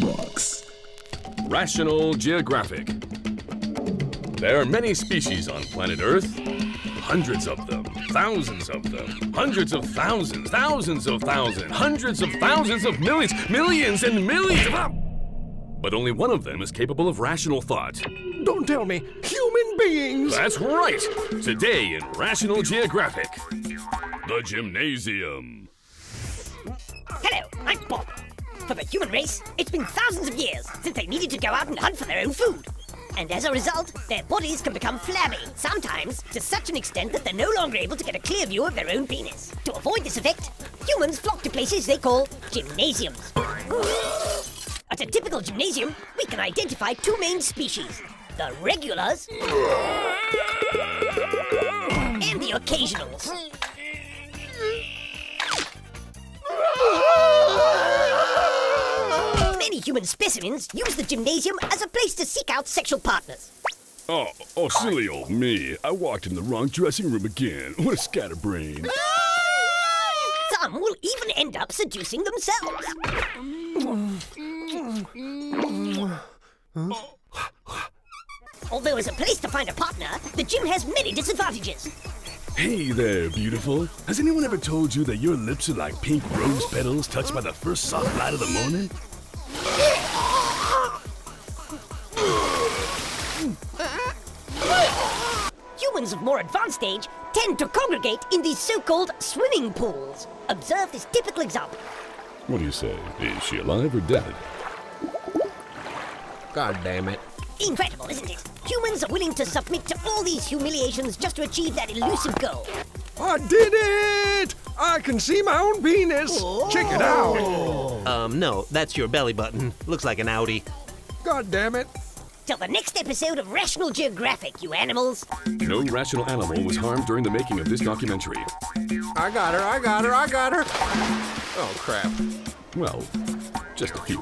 box. Rational Geographic. There are many species on planet Earth. Hundreds of them, thousands of them, hundreds of thousands, thousands of thousands, hundreds of thousands of millions, millions and millions. of. But only one of them is capable of rational thought. Don't tell me. Human beings! That's right! Today in Rational Geographic, the gymnasium. Hello, I'm Bob. For the human race, it's been thousands of years since they needed to go out and hunt for their own food. And as a result, their bodies can become flabby, sometimes to such an extent that they're no longer able to get a clear view of their own penis. To avoid this effect, humans flock to places they call gymnasiums. At a typical gymnasium, we can identify two main species the regulars and the occasionals. Many human specimens use the gymnasium as a place to seek out sexual partners. Oh, oh, silly old me. I walked in the wrong dressing room again. What a scatterbrain. Some will even end up seducing themselves. Although as a place to find a partner, the gym has many disadvantages. Hey there, beautiful. Has anyone ever told you that your lips are like pink rose petals touched by the first soft light of the morning? Humans of more advanced age tend to congregate in these so-called swimming pools. Observe this typical example. What do you say? Is she alive or dead? God damn it. Incredible, isn't it? Humans are willing to submit to all these humiliations just to achieve that elusive goal. I did it! I can see my own penis! Check it out! Um, no, that's your belly button. Looks like an Audi. God damn it! Till the next episode of Rational Geographic, you animals. No rational animal was harmed during the making of this documentary. I got her, I got her, I got her! Oh, crap. Well, just a few.